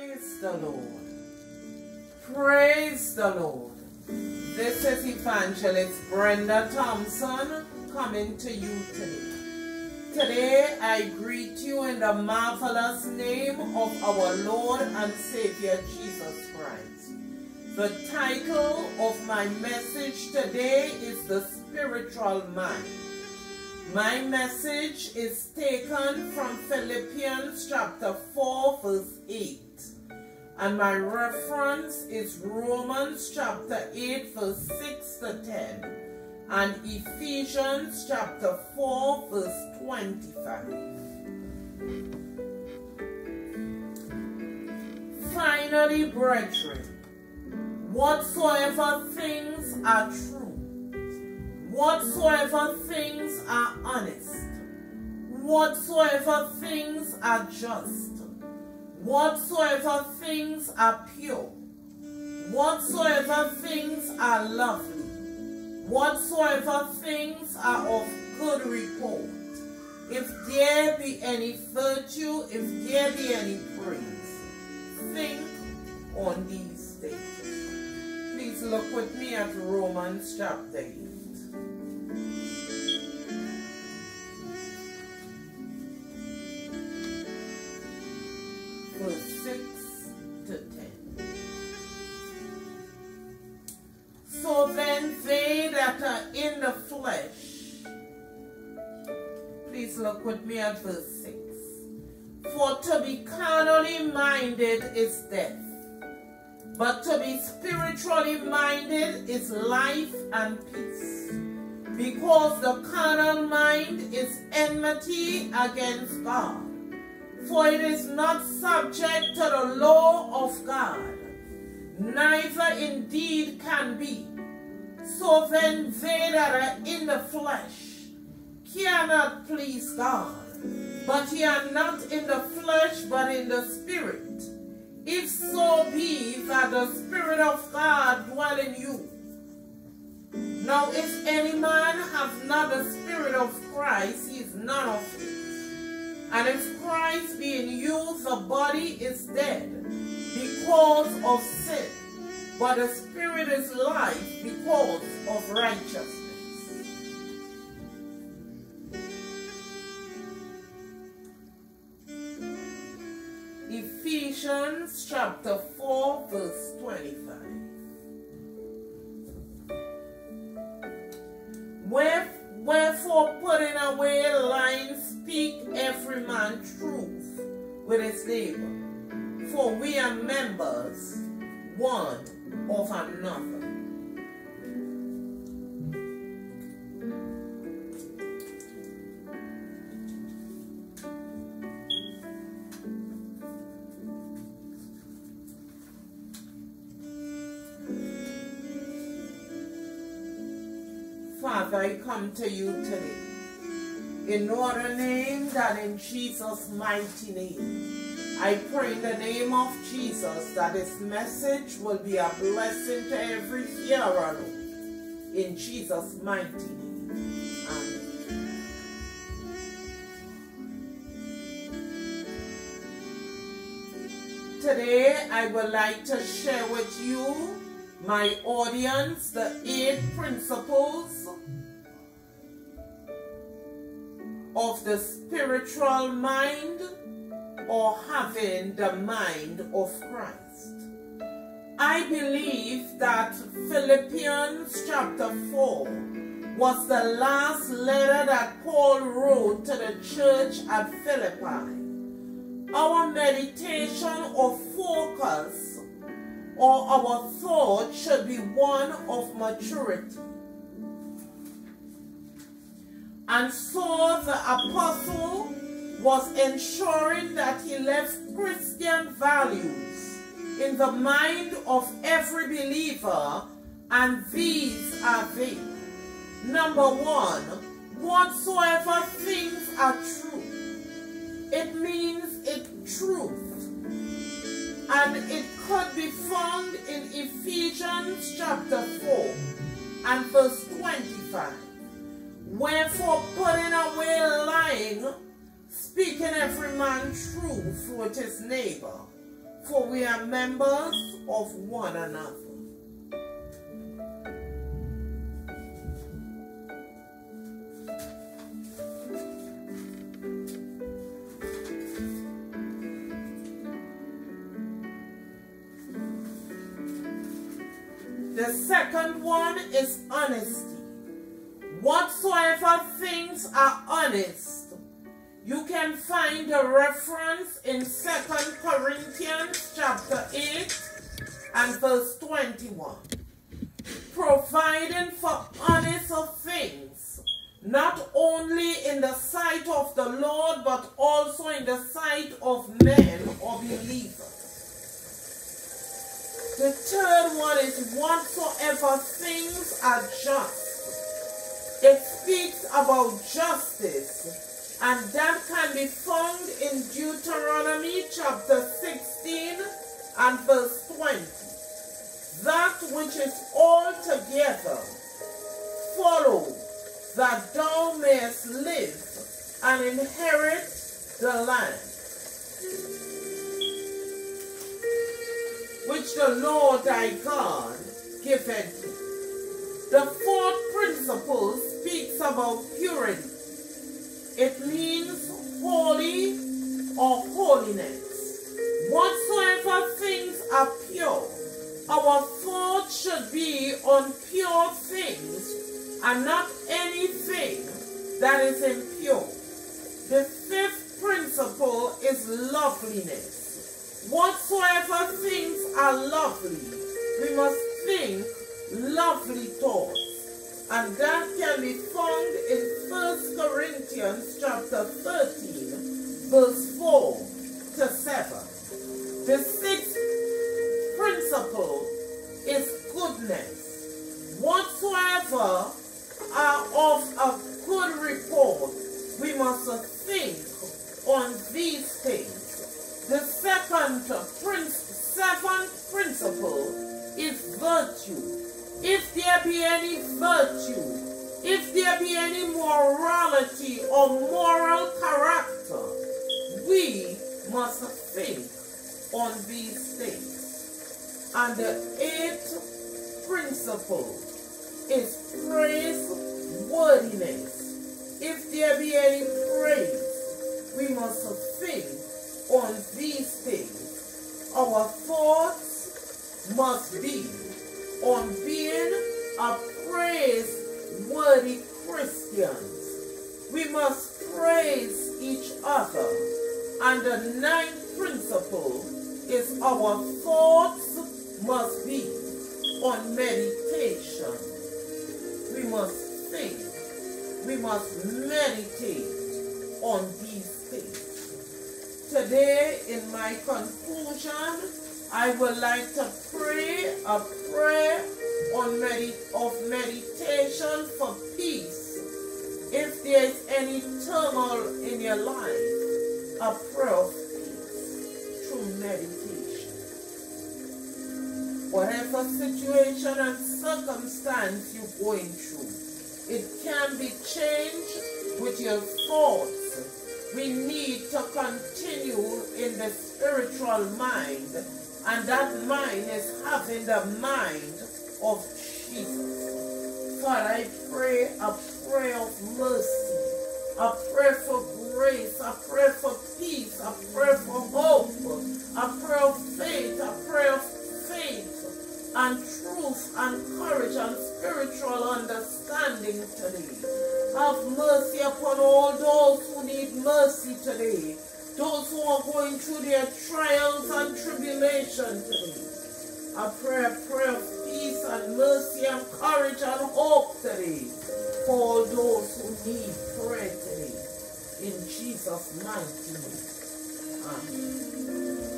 Praise the Lord. Praise the Lord. This is Evangelist Brenda Thompson coming to you today. Today I greet you in the marvelous name of our Lord and Savior Jesus Christ. The title of my message today is The Spiritual Mind. My message is taken from Philippians chapter 4 verse 8 and my reference is Romans chapter 8 verse 6 to 10 and Ephesians chapter 4 verse 25. Finally, brethren, whatsoever things are true, whatsoever things are honest, whatsoever things are just, whatsoever things are pure, whatsoever things are lovely, whatsoever things are of good report, if there be any virtue, if there be any praise, think on these things. Please look with me at Romans chapter 8. With me at verse 6. For to be carnally minded is death, but to be spiritually minded is life and peace. Because the carnal mind is enmity against God, for it is not subject to the law of God, neither indeed can be. So then they that are in the flesh cannot please God. But ye are not in the flesh, but in the spirit. If so be that the Spirit of God dwell in you. Now if any man have not the Spirit of Christ, he is none of his. And if Christ be in you, the body is dead because of sin, but the Spirit is life because of righteousness. Ephesians chapter 4 verse 25. Wherefore putting away lying speak every man truth with his neighbor, for we are members one of another. Father, I come to you today in no other name than in Jesus' mighty name. I pray in the name of Jesus that this message will be a blessing to every hearer. In Jesus' mighty name. Amen. Today I would like to share with you my audience the eight principles of the spiritual mind or having the mind of Christ. I believe that Philippians chapter 4 was the last letter that Paul wrote to the church at Philippi. Our meditation or focus or our thought should be one of maturity. And so the apostle was ensuring that he left Christian values in the mind of every believer, and these are they. Number one, whatsoever things are true. It means it truth. And it could be found in Ephesians chapter 4 and verse 25. Wherefore putting away lying, speaking every man truth with his neighbor, for we are members of one another. The second one is honesty. Whatsoever things are honest, you can find a reference in 2 Corinthians chapter 8 and verse 21. Providing for honest things, not only in the sight of the Lord, but also in the sight of men or believers. The third one is whatsoever things are just. It speaks about justice, and that can be found in Deuteronomy chapter 16 and verse 20. That which is altogether follow, that thou mayest live and inherit the land which the Lord thy God giveth thee. The fourth principle speaks about purity. It means holy or holiness. Whatsoever things are pure, our thoughts should be on pure things and not anything that is impure. The fifth principle is loveliness. Whatsoever things are lovely, we must think lovely thoughts. And that can be found in 1 Corinthians chapter 13, verse 4 to 7. The sixth principle is goodness. Whatsoever are of a good report, we must think on these things. The second prince seventh principle is virtue. There be any virtue, if there be any morality or moral character, we must think on these things. And the eighth principle is praiseworthiness. If there be any praise, we must think on these things our thoughts must be on being a praiseworthy Christians. We must praise each other. And the ninth principle is our thoughts must be on meditation. We must think. We must meditate on these things. Today, in my conclusion, I would like to pray a prayer on med of meditation for peace. If there is any turmoil in your life, a prayer of peace through meditation. Whatever situation and circumstance you're going through, it can be changed with your thoughts we need to continue in the spiritual mind, and that mind is having the mind of Jesus. God, I pray a prayer of mercy, a prayer for grace, a prayer for peace, a prayer for hope, a prayer of faith, a prayer of faith, and truth, and courage, and spiritual understanding today. Have mercy upon all those who need mercy today. Those who are going through their trials and tribulations today. I pray a prayer and mercy and courage and hope today for those who need prayer today. In Jesus' mighty name. Amen.